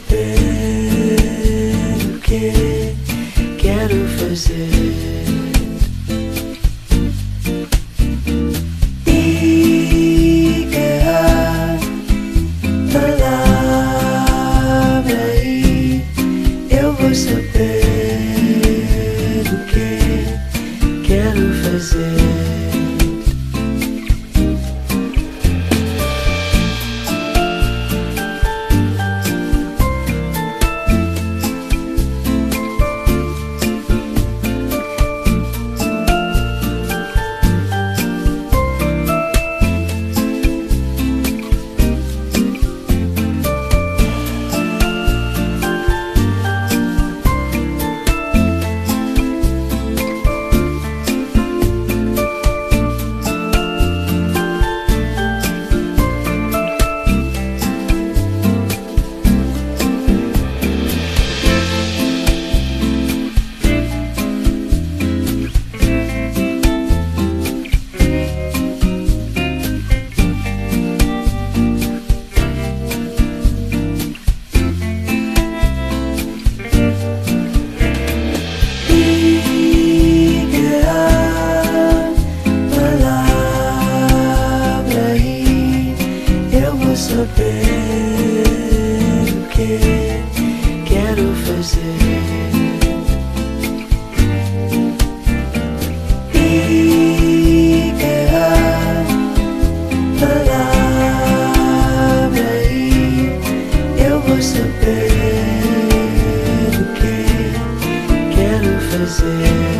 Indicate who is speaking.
Speaker 1: saber o que quero fazer. saber o que quero fazer. Vou saber o que quero fazer. Diga a palavra e eu vou saber o que quero fazer.